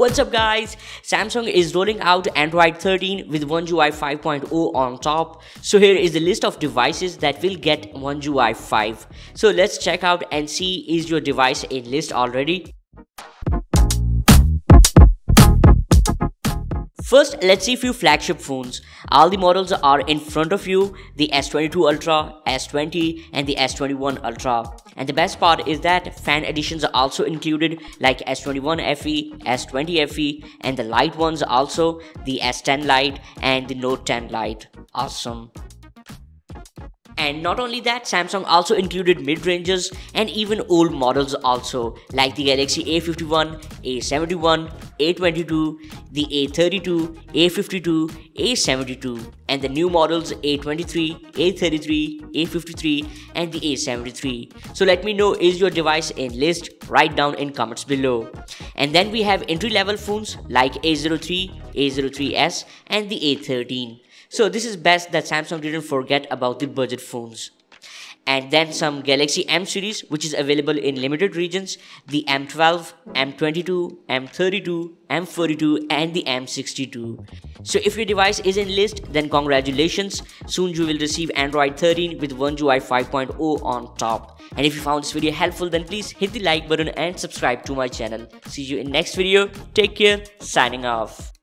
What's up guys? Samsung is rolling out Android 13 with One UI 5.0 on top. So here is the list of devices that will get One UI 5. So let's check out and see is your device in list already. First, let's see a few flagship phones. All the models are in front of you, the S22 Ultra, S20 and the S21 Ultra. And the best part is that fan editions are also included like S21 FE, S20 FE and the light ones also, the S10 Lite and the Note 10 Lite. Awesome. And not only that, Samsung also included mid-ranges and even old models also, like the Galaxy A51, A71, A22, the A32, A52, A72, and the new models A23, A33, A53, and the A73. So let me know is your device in list, write down in comments below. And then we have entry-level phones like A03, A03s, and the A13. So this is best that Samsung didn't forget about the budget phones. And then some Galaxy M series which is available in limited regions, the M12, M22, M32, M42 and the M62. So if your device is in list then congratulations, soon you will receive Android 13 with One UI 5.0 on top. And if you found this video helpful then please hit the like button and subscribe to my channel. See you in next video. Take care. Signing off.